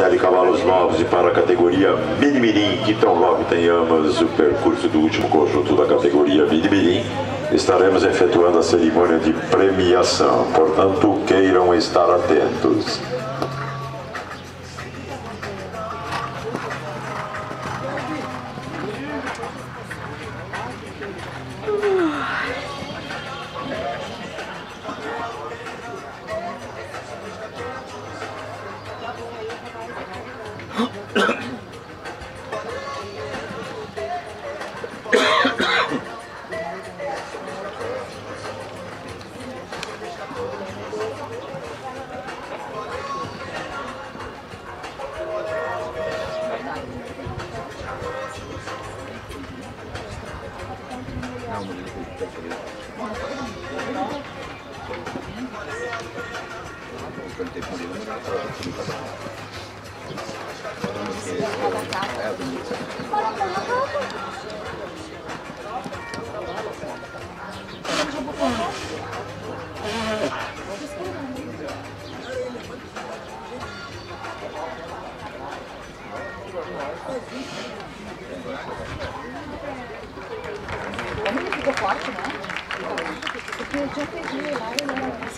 série Cavalos Novos e para a categoria Mini Mirim, que tão logo tenhamos o percurso do último conjunto da categoria Mini Mirim, estaremos efetuando a cerimônia de premiação. Portanto, queiram estar atentos. Como ele forte, né? Porque eu tinha perdido lá, ele era...